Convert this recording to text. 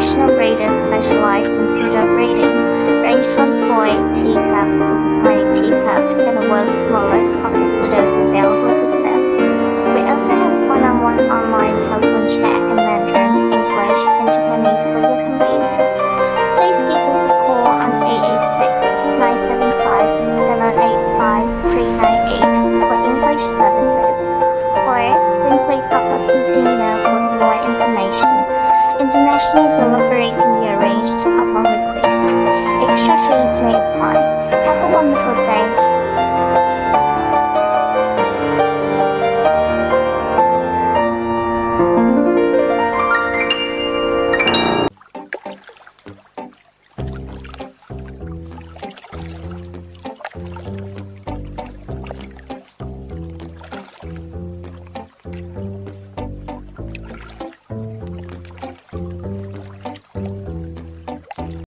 professional breeders specialized in poodle breeding, range from toy teacups, tiny teacup, and the world's smallest international cooperating